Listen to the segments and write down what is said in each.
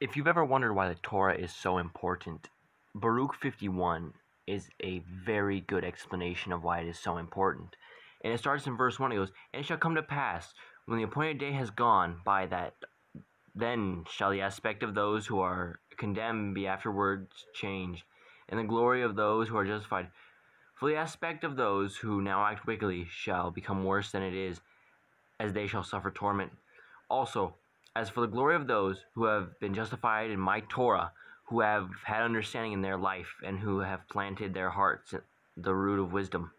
If you've ever wondered why the Torah is so important, Baruch 51 is a very good explanation of why it is so important. And it starts in verse 1. It goes, And it shall come to pass, when the appointed day has gone by, that then shall the aspect of those who are condemned be afterwards changed, and the glory of those who are justified. For the aspect of those who now act wickedly shall become worse than it is, as they shall suffer torment. Also, as for the glory of those who have been justified in my Torah, who have had understanding in their life, and who have planted their hearts the root of wisdom.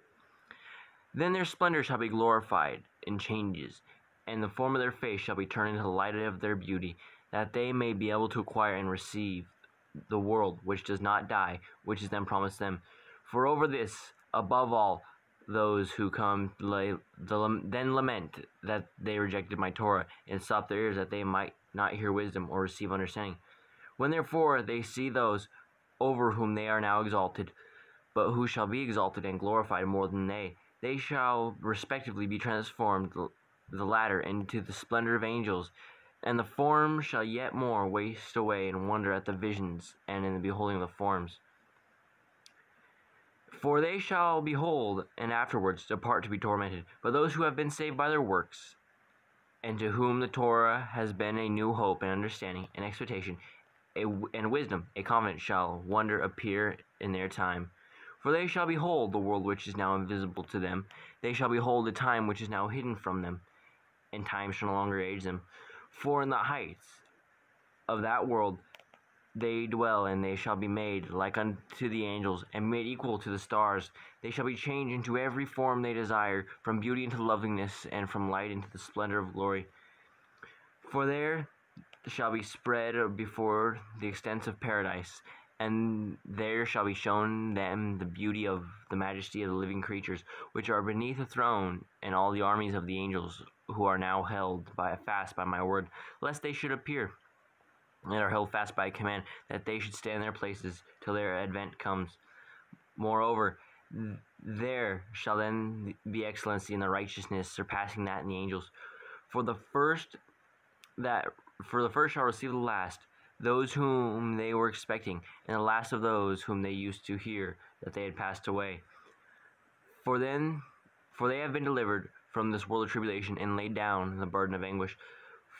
Then their splendor shall be glorified in changes, and the form of their face shall be turned into the light of their beauty, that they may be able to acquire and receive the world which does not die, which is then promised them. For over this, above all, those who come lay, the, then lament that they rejected my Torah and stopped their ears that they might not hear wisdom or receive understanding. When therefore they see those over whom they are now exalted, but who shall be exalted and glorified more than they, they shall respectively be transformed, the latter into the splendor of angels, and the form shall yet more waste away in wonder at the visions and in the beholding of the forms. For they shall behold, and afterwards depart to be tormented. But those who have been saved by their works, and to whom the Torah has been a new hope and understanding and expectation, a, and wisdom, a confidence shall wonder appear in their time. For they shall behold the world which is now invisible to them. They shall behold the time which is now hidden from them, and time shall no longer age them. For in the heights of that world they dwell, and they shall be made like unto the angels, and made equal to the stars. They shall be changed into every form they desire, from beauty into loveliness, and from light into the splendor of glory. For there shall be spread before the extents of paradise, and there shall be shown them the beauty of the majesty of the living creatures, which are beneath the throne, and all the armies of the angels, who are now held by a fast by my word, lest they should appear and are held fast by command that they should stand in their places till their advent comes. Moreover, there shall then be excellency in the righteousness, surpassing that in the angels. For the first that for the first shall receive the last, those whom they were expecting, and the last of those whom they used to hear that they had passed away. For then for they have been delivered from this world of tribulation and laid down the burden of anguish.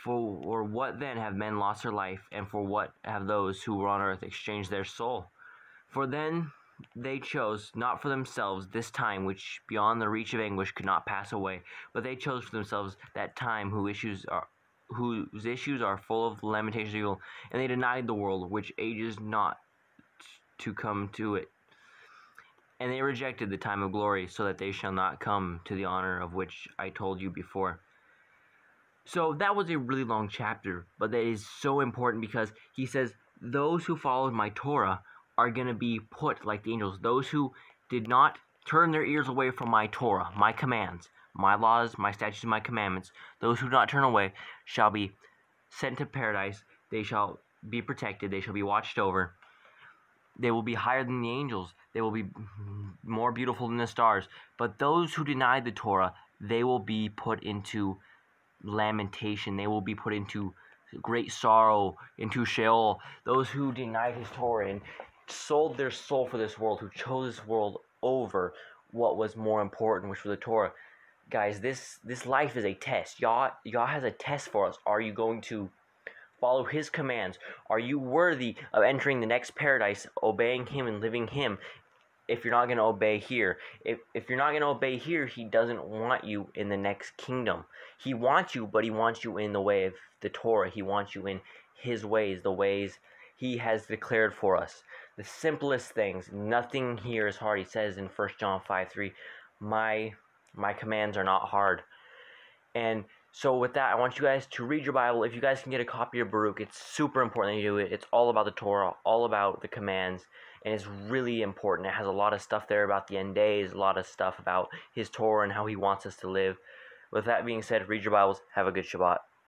For or what then have men lost their life, and for what have those who were on earth exchanged their soul? For then they chose not for themselves this time which beyond the reach of anguish could not pass away, but they chose for themselves that time whose issues are whose issues are full of lamentations of evil, and they denied the world which ages not to come to it. And they rejected the time of glory, so that they shall not come to the honor of which I told you before. So that was a really long chapter, but that is so important because he says, Those who followed my Torah are going to be put like the angels. Those who did not turn their ears away from my Torah, my commands, my laws, my statutes, my commandments, those who do not turn away shall be sent to paradise. They shall be protected. They shall be watched over. They will be higher than the angels. They will be more beautiful than the stars. But those who deny the Torah, they will be put into lamentation. They will be put into great sorrow, into Sheol. Those who denied his Torah and sold their soul for this world, who chose this world over what was more important, which was the Torah. Guys, this this life is a test. Yah Yah has a test for us. Are you going to follow his commands? Are you worthy of entering the next paradise, obeying him and living him? If you're not going to obey here. If, if you're not going to obey here, he doesn't want you in the next kingdom. He wants you, but he wants you in the way of the Torah. He wants you in his ways, the ways he has declared for us. The simplest things. Nothing here is hard. He says in 1 John 5 3, My my commands are not hard. And so with that, I want you guys to read your Bible. If you guys can get a copy of Baruch, it's super important that you do it. It's all about the Torah, all about the commands and it's really important. It has a lot of stuff there about the end days, a lot of stuff about his Torah and how he wants us to live. With that being said, read your Bibles. Have a good Shabbat.